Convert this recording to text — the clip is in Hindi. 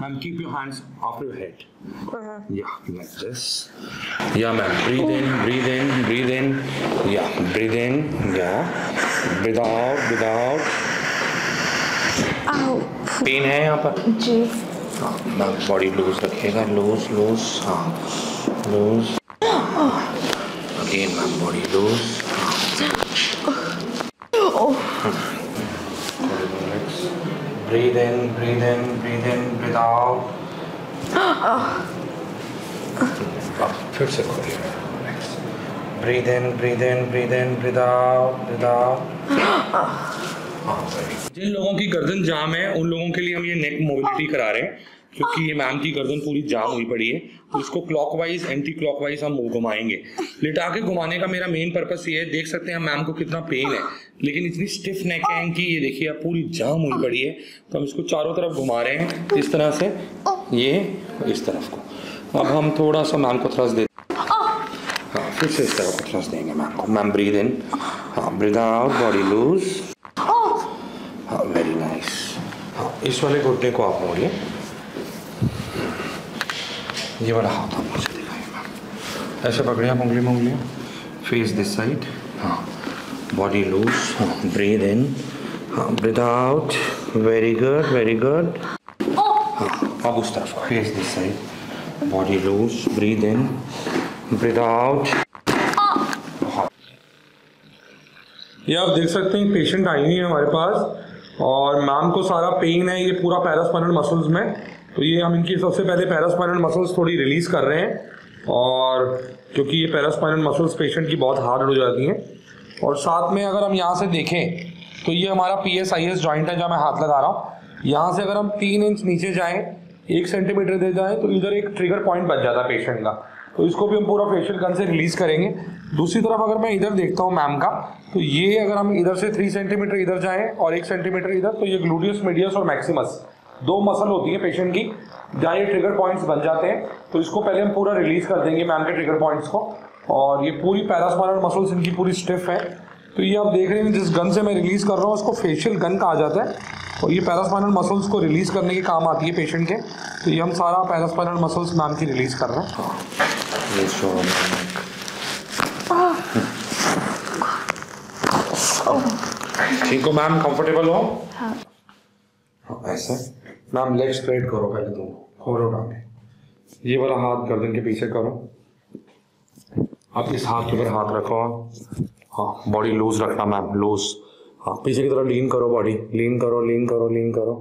Ma'am, keep your hands off your head. Uh-huh. Yeah, like this. Yeah, ma'am. Breathe in, breathe in, breathe in. Yeah, breathe in. Yeah. Breathe out, breathe out. आओ पेन है यहाँ पर जी हाँ मैम बॉडी लूज रखिएगा लूज लूज हाँ loose again ma'am body loose breathe in in, breathe in, breathe in, breathe out. फिर से खोलिए breathe in breathe in breathe in breathe out breathe out जिन लोगों की गर्दन जाम है उन लोगों के लिए हम ये नेक मोबिलिटी करा रहे हैं क्योंकि ये मैम की गर्दन पूरी जाम हुई पड़ी है तो इसको क्लॉकवाइज एंटी क्लॉकवाइज हम घुमाएँगे। लिटा के घुमाने का मेरा मेन पर्पस ये है, देख सकते हैं मैम को कितना पेन है, लेकिन इतनी स्टिफ नेक है इनकी, ये देखिए आप पूरी जाम हुई पड़ी है तो हम इसको चारों तरफ़ घुमा रहे हैं, इस तरह से, ये, इस तरफ़ को। अब हम थोड़ा सा मैम को थ्रस दे हाँ फिर से इस तरह को थ्रस देंगे मैम को। मैम ब्रीद इन हाँ ब्रीद आउट बॉडी लूज हाँ वेरी नाइस हाँ इस वाले घुटने को आप मोड़िए। ये वाला हाथ आप मुझे दिखाइए ऐसे पकड़िए आप उंगली में उंगलियाँ फेस दिस साइड हाँ। बॉडी लूज हाँ। ब्रीद इन हाँ। Breathe out very good very good हाँ। अब उस तरफ़। Face this side body loose breathe in breathe out ये आप देख सकते हैं पेशेंट आई हुई है हमारे पास। और मैम को सारा पेन है, ये पूरा पैरास्पाइनल मसल्स में। तो ये हम इनकी सबसे पहले पैरास्पाइनल मसल्स थोड़ी रिलीज़ कर रहे हैं और क्योंकि ये पैरास्पाइनल मसल्स पेशेंट की बहुत हार्ड हो जाती हैं। और साथ में अगर हम यहाँ से देखें तो ये हमारा P S I S joint है जहाँ मैं हाथ लगा रहा हूँ। यहाँ से अगर हम तीन इंच नीचे जाएँ, एक सेंटीमीटर दे जाएँ तो इधर एक ट्रिगर पॉइंट बच जाता है पेशेंट का। तो इसको भी हम पूरा फेशियल गन से रिलीज़ करेंगे। दूसरी तरफ़ अगर मैं इधर देखता हूँ मैम का तो ये अगर हम इधर से थ्री सेंटीमीटर इधर जाएँ और एक सेंटीमीटर इधर तो ये ग्लूडियस मीडियस और मैक्सिमस दो मसल होती है पेशेंट की जहाँ ये ट्रिगर पॉइंट्स बन जाते हैं। तो इसको पहले हम पूरा रिलीज़ कर देंगे मैम के ट्रिगर पॉइंट्स को। और ये पूरी पैरास्पाइनल मसल्स इनकी पूरी स्टिफ है। तो ये आप देख रहे हैं जिस गन से मैं रिलीज़ कर रहा हूँ उसको फेशियल गन कहा जाता है। और ये पैरास्पाइनल मसल्स को रिलीज़ करने के काम आती है पेशेंट के। तो ये हम सारा पैरास्पाइनल मसल्स मैम की रिलीज़ कर रहे हैं। neck. ठीक हो मैम कंफर्टेबल हो हाँ? हाँ, ऐसे? मैम लेग स्ट्रेट करो पहले दोनों खोलो उठा के ये वाला हाथ गर्दन के पीछे करो। आप इस हाथ के ऊपर हाथ रखो। हाँ बॉडी लूज रखना मैम लूज हाँ पीछे की तरफ़ लीन करो बॉडी लीन करो लीन करो लीन करो।